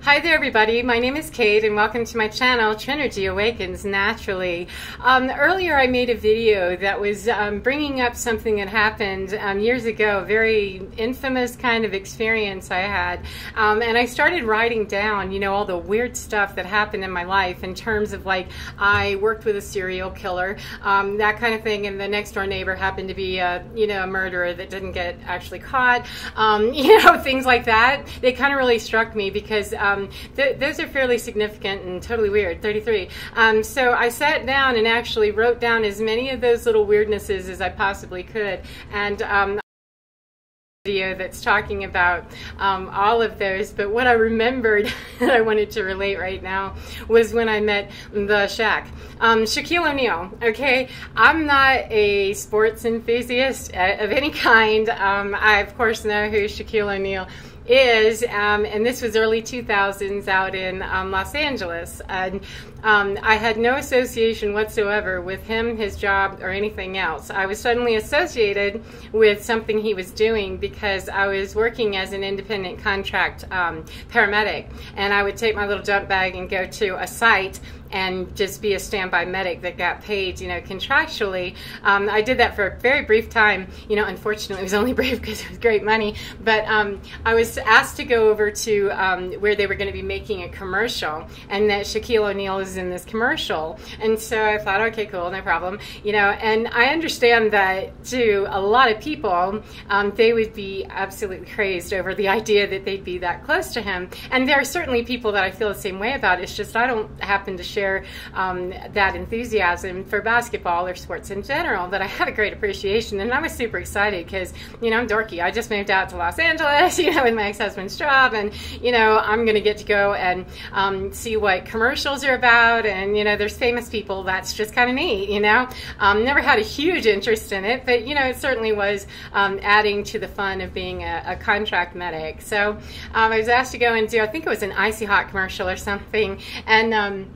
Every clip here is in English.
Hi there, everybody. My name is Kate, and welcome to my channel, Trinergy Awakens Naturally. Um, earlier, I made a video that was um, bringing up something that happened um, years ago, a very infamous kind of experience I had. Um, and I started writing down, you know, all the weird stuff that happened in my life in terms of like, I worked with a serial killer, um, that kind of thing, and the next door neighbor happened to be a, you know, a murderer that didn't get actually caught, um, you know, things like that. They kind of really struck me because um, th- those are fairly significant and totally weird. 33. Um, so I sat down and actually wrote down as many of those little weirdnesses as I possibly could, and um, video that's talking about um, all of those but what i remembered that i wanted to relate right now was when i met the Shaq um, shaquille o'neal okay i'm not a sports enthusiast uh, of any kind um, i of course know who shaquille o'neal is, um, and this was early 2000s out in um, Los Angeles. And um, I had no association whatsoever with him, his job, or anything else. I was suddenly associated with something he was doing because I was working as an independent contract um, paramedic, and I would take my little jump bag and go to a site and just be a standby medic that got paid, you know, contractually. Um, I did that for a very brief time. You know, unfortunately, it was only brief because it was great money. But um, I was asked to go over to um, where they were going to be making a commercial, and that Shaquille O'Neal is in this commercial. And so I thought, okay, cool, no problem. You know, and I understand that to a lot of people, um, they would be absolutely crazed over the idea that they'd be that close to him. And there are certainly people that I feel the same way about. It's just I don't happen to share um, that enthusiasm for basketball or sports in general that I had a great appreciation. And I was super excited because, you know, I'm dorky. I just moved out to Los Angeles, you know, with my ex husband's job. And, you know, I'm going to get to go and um, see what commercials are about. And, you know, there's famous people. That's just kind of neat, you know. Um, never had a huge interest in it, but, you know, it certainly was um, adding to the fun of being a, a contract medic. So um, I was asked to go and do, I think it was an icy hot commercial or something. And, um,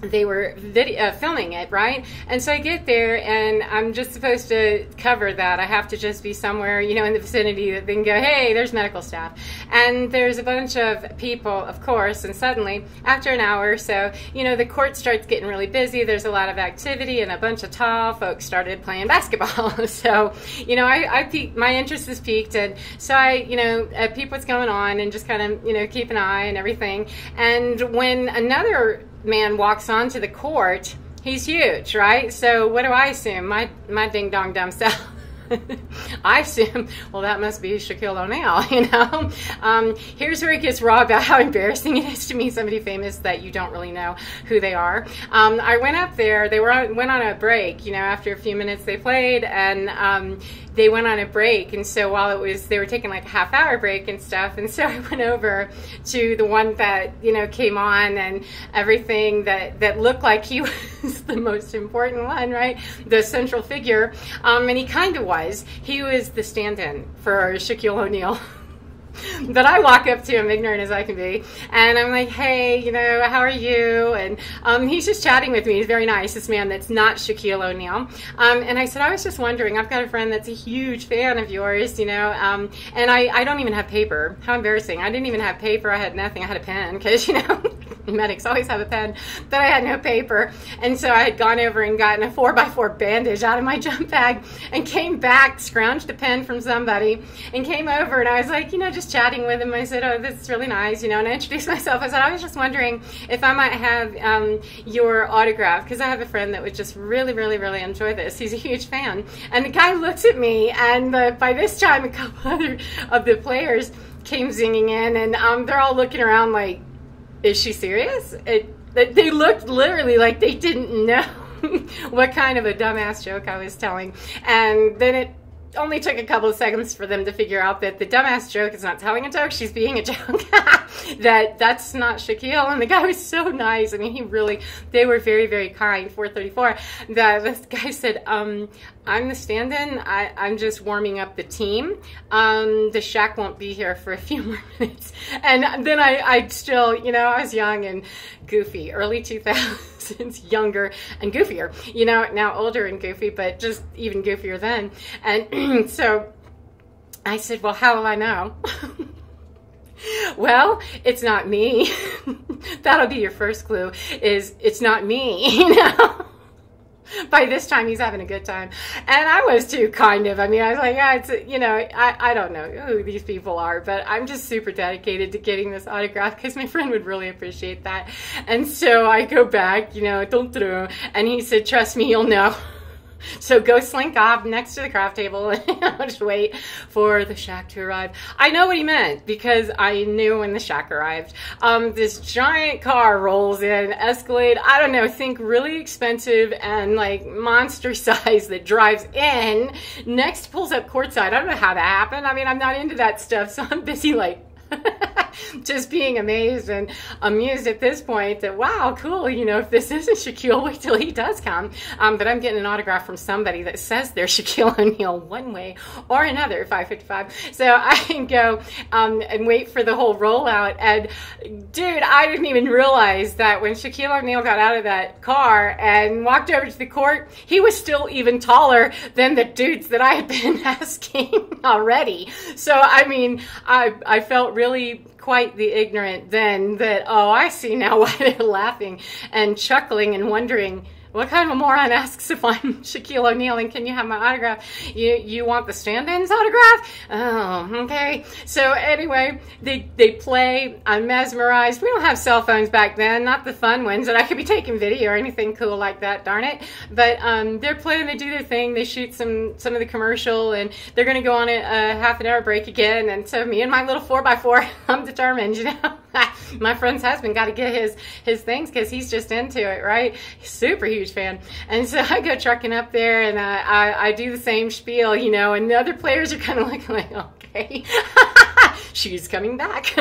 they were video, uh, filming it, right? And so I get there and I'm just supposed to cover that. I have to just be somewhere, you know, in the vicinity that they can go, hey, there's medical staff. And there's a bunch of people, of course, and suddenly, after an hour or so, you know, the court starts getting really busy. There's a lot of activity and a bunch of tall folks started playing basketball. so, you know, I, I peaked, my interest is peaked. And so I, you know, I peep what's going on and just kind of, you know, keep an eye and everything. And when another man walks onto the court, he's huge, right? So what do I assume? My my ding dong dumb self. I assume, well, that must be Shaquille O'Neal, you know? Um, here's where it gets raw about how embarrassing it is to meet somebody famous that you don't really know who they are. Um, I went up there, they were on, went on a break, you know, after a few minutes they played, and um, they went on a break and so while it was they were taking like a half hour break and stuff and so i went over to the one that you know came on and everything that that looked like he was the most important one right the central figure um, and he kind of was he was the stand-in for shaquille o'neal but I walk up to him, ignorant as I can be, and I'm like, hey, you know, how are you? And um, he's just chatting with me. He's very nice, this man that's not Shaquille O'Neal. Um, and I said, I was just wondering, I've got a friend that's a huge fan of yours, you know, um, and I, I don't even have paper. How embarrassing. I didn't even have paper. I had nothing. I had a pen because, you know, medics always have a pen, but I had no paper. And so I had gone over and gotten a four by four bandage out of my jump bag and came back, scrounged a pen from somebody, and came over and I was like, you know, just chatting with him. I said, oh, this is really nice, you know, and I introduced myself. I said, I was just wondering if I might have um, your autograph because I have a friend that would just really, really, really enjoy this. He's a huge fan. And the guy looks at me, and by this time, a couple other of the players came zinging in, and um, they're all looking around like, is she serious? It, they looked literally like they didn't know what kind of a dumbass joke I was telling. And then it only took a couple of seconds for them to figure out that the dumbass joke is not telling a joke, she's being a joke. that that's not Shaquille. And the guy was so nice. I mean, he really, they were very, very kind. 434. That this guy said, um, I'm the stand-in. I, am just warming up the team. Um, the Shaq won't be here for a few more minutes. And then I, I still, you know, I was young and goofy, early 2000s, younger and goofier. You know, now older and goofy, but just even goofier then. And so I said, well, how will I know? well, it's not me. That'll be your first clue is it's not me, you know? by this time he's having a good time. And i was too kind of. I mean i was like yeah it's you know i, I don't know who these people are but i'm just super dedicated to getting this autograph because my friend would really appreciate that. And so i go back you know and he said trust me you'll know so go slink off next to the craft table and just wait for the Shaq to arrive. I know what he meant because I knew when the Shaq arrived. Um, this giant car rolls in, Escalade, I don't know, think really expensive and like monster size that drives in. Next pulls up courtside. I don't know how that happened. I mean, I'm not into that stuff, so I'm busy like just being amazed and amused at this point that wow, cool. You know, if this isn't Shaquille, wait till he does come. Um, but I'm getting an autograph from somebody that says they're Shaquille O'Neal one way or another, 555. So I can go um, and wait for the whole rollout. And dude, I didn't even realize that when Shaquille O'Neal got out of that car and walked over to the court, he was still even taller than the dudes that I had been asking already. So I mean, I I felt really quite the ignorant then that, oh, I see now why they're laughing and chuckling and wondering what kind of moron asks if I'm Shaquille O'Neal and can you have my autograph? You you want the stand-ins autograph? Oh, okay. So anyway, they they play. I'm mesmerized. We don't have cell phones back then, not the fun ones that I could be taking video or anything cool like that. Darn it! But um, they're playing. They do their thing. They shoot some some of the commercial, and they're going to go on a, a half an hour break again. And so me and my little four by four, I'm determined. You know, my friend's husband got to get his his things because he's just into it, right? Super huge fan. And so I go trucking up there and I, I, I do the same spiel, you know, and the other players are kind of like, like okay, she's coming back.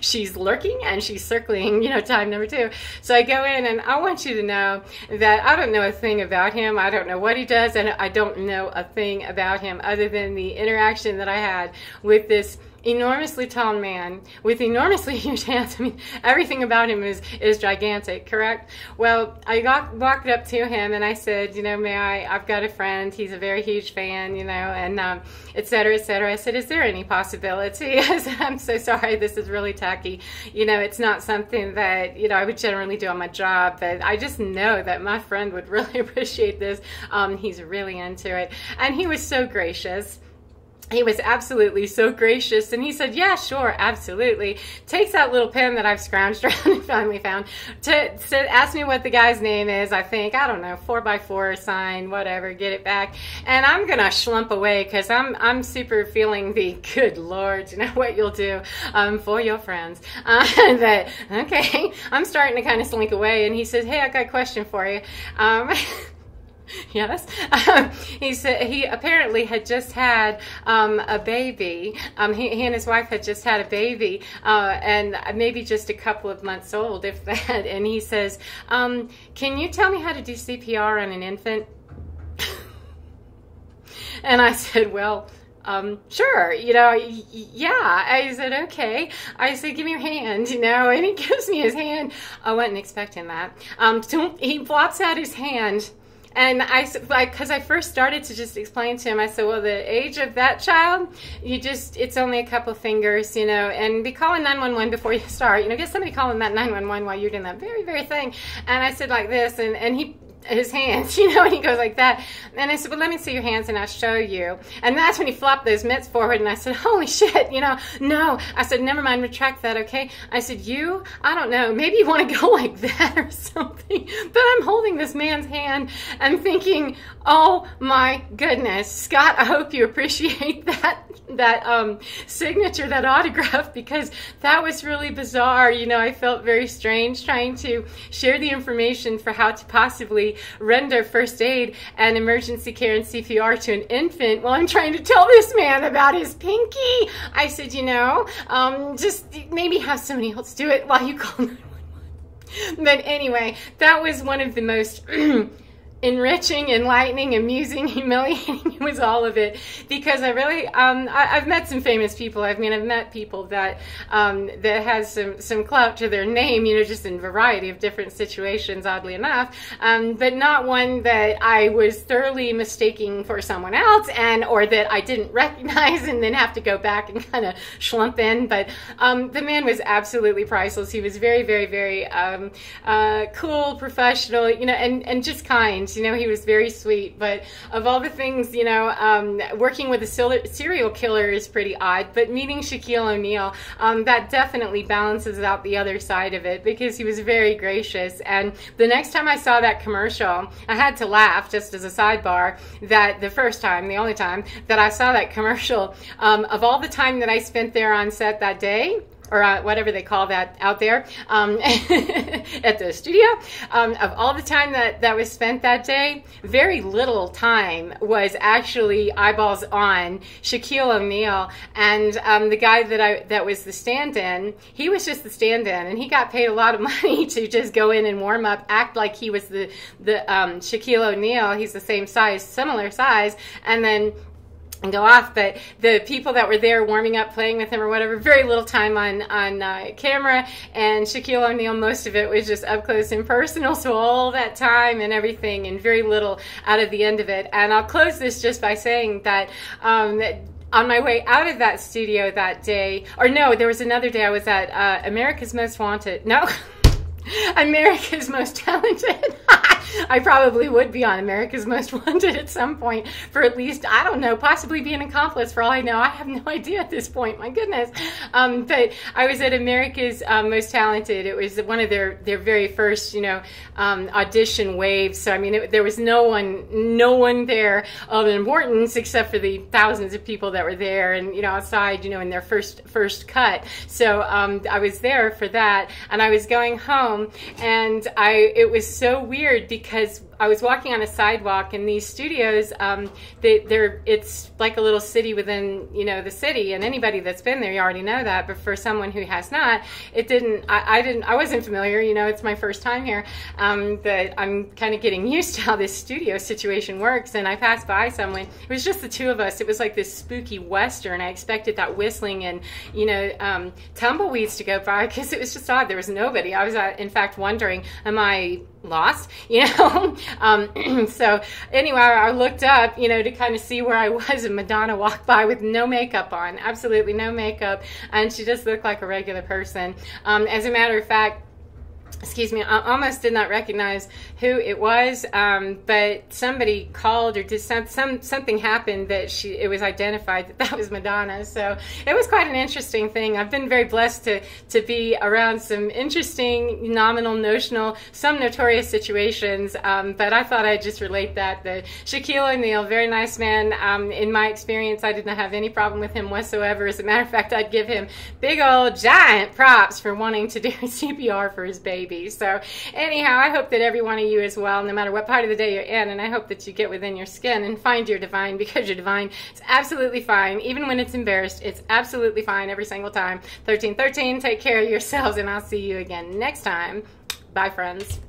she's lurking and she's circling, you know, time number two. So I go in and I want you to know that I don't know a thing about him. I don't know what he does and I don't know a thing about him other than the interaction that I had with this enormously tall man with enormously huge hands. I mean, everything about him is, is gigantic, correct? Well, I got, walked up to him and I said, you know, may I, I've got a friend, he's a very huge fan, you know, and um, et cetera, et cetera. I said, is there any possibility? Said, I'm so sorry, this is really tacky. You know, it's not something that, you know, I would generally do on my job, but I just know that my friend would really appreciate this. Um, he's really into it. And he was so gracious he was absolutely so gracious and he said yeah sure absolutely. Takes that little pen that i've scrounged around and finally found to, to ask me what the guy's name is i think i don't know four by four sign whatever get it back. And i'm gonna slump away because i'm i'm super feeling the good lord you know what you'll do um, for your friends. Uh, that okay i'm starting to kind of slink away and he says hey i got a question for you. Um, yes um, he said he apparently had just had um, a baby um, he, he, and his wife had just had a baby uh, and maybe just a couple of months old if that and he says um, can you tell me how to do cpr on an infant and i said well um, sure, you know, yeah. I said, okay. I said, give me your hand, you know, and he gives me his hand. I wasn't expecting that. Um, he flops out his hand and I, like, because I first started to just explain to him, I said, well, the age of that child, you just, it's only a couple fingers, you know, and be calling 911 before you start. You know, get somebody calling that 911 while you're doing that very, very thing. And I said like this, and, and he his hands, you know, and he goes like that. And I said, well, let me see your hands and I'll show you. And that's when he flopped those mitts forward and I said, holy shit, you know, no. I said, never mind, retract that, okay? I said, you, I don't know, maybe you want to go like that or something. But I'm holding this man's hand and thinking, oh my goodness, Scott, I hope you appreciate that, that um, signature, that autograph, because that was really bizarre. You know, I felt very strange trying to share the information for how to possibly render first aid and emergency care and CPR to an infant while I'm trying to tell this man about his pinky. I said, you know, um, just maybe have somebody else do it while you call 911. But anyway, that was one of the most enriching, enlightening, amusing, humiliating. it was all of it because I really, um, I, have met some famous people. I mean, I've met people that um, that has some some clout to their name, you know, just in variety of different situations. Oddly enough, um, but not one that I was thoroughly mistaking for someone else, and or that I didn't recognize and then have to go back and kind of schlump in. But um, the man was absolutely priceless. He was very, very, very um, uh, cool, professional, you know, and and just kind. You know, he was very sweet. But of all the things, you know, um, working with a serial killer is pretty odd. But meeting Shaquille O'Neal, um, that definitely balances out the other side of it because he was very gracious. And the next time I saw that commercial, I had to laugh just as a sidebar that the first time, the only time that I saw that commercial, um, of all the time that I spent there on set that day, or uh, whatever they call that out there um, at the studio. Um, of all the time that, that was spent that day, very little time was actually eyeballs on Shaquille O'Neal and um, the guy that I that was the stand-in. He was just the stand-in, and he got paid a lot of money to just go in and warm up, act like he was the the um, Shaquille O'Neal. He's the same size, similar size, and then and go off. But the people that were there warming up, playing with him or whatever, very little time on on uh, camera. And Shaquille O'Neal, most of it was just up close and personal. So all that time and everything, and very little out of the end of it. And I'll close this just by saying that. Um, that on my way out of that studio that day, or no, there was another day I was at uh, America's Most Wanted. No, America's Most Talented. I probably would be on America's Most Wanted at some point for at least, I don't know, possibly be an accomplice for all I know. I have no idea at this point, my goodness. Um, but I was at America's um, Most Talented. It was one of their, their very first, you know, um, audition waves. So, I mean, it, there was no one, no one there of importance except for the thousands of people that were there and, you know, outside, you know, in their first, first cut. So um, I was there for that and I was going home and I, it was so weird because because I was walking on a sidewalk in these studios. Um, they, are it's like a little city within you know the city, and anybody that's been there, you already know that. But for someone who has not, it didn't. I, I didn't. I wasn't familiar. You know, it's my first time here. Um, but I'm kind of getting used to how this studio situation works. And I passed by someone. It was just the two of us. It was like this spooky western. I expected that whistling and you know um, tumbleweeds to go by because it was just odd. There was nobody. I was uh, in fact wondering, am I lost? You know. Um, so anyway, I looked up, you know, to kind of see where I was, and Madonna walked by with no makeup on, absolutely no makeup, and she just looked like a regular person. Um, as a matter of fact, excuse me, I almost did not recognize who it was, um, but somebody called or did some, some something happened that she it was identified that that was Madonna. So it was quite an interesting thing. I've been very blessed to to be around some interesting, nominal, notional, some notorious situations. Um, but I thought I'd just relate that. The Shaquille O'Neal, very nice man. Um, in my experience, I did not have any problem with him whatsoever. As a matter of fact, I'd give him big old giant props for wanting to do CPR for his baby baby. So anyhow, I hope that every one of you as well, no matter what part of the day you're in, and I hope that you get within your skin and find your divine because your divine is absolutely fine. Even when it's embarrassed, it's absolutely fine every single time. 1313, take care of yourselves, and I'll see you again next time. Bye, friends.